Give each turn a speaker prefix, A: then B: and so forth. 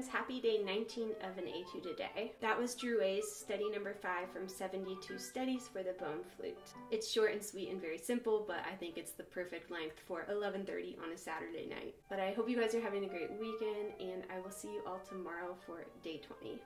A: happy day 19 of an etude a day. That was Drouet's study number 5 from 72 studies for the Böhm flute. It's short and sweet and very simple, but I think it's the perfect length for 11:30 on a Saturday night. But I hope you guys are having a great weekend and I will see you all tomorrow for day 20.